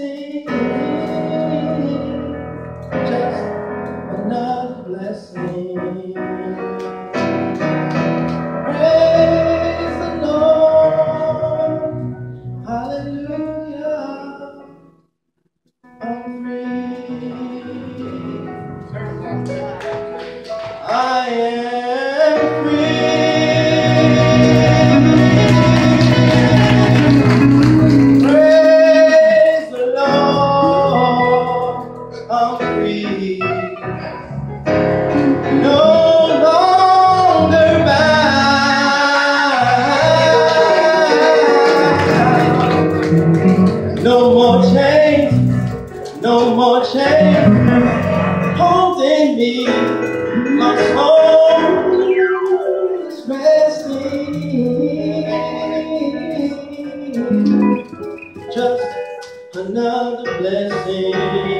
sing. No more chains holding me. My soul is resting. Just another blessing.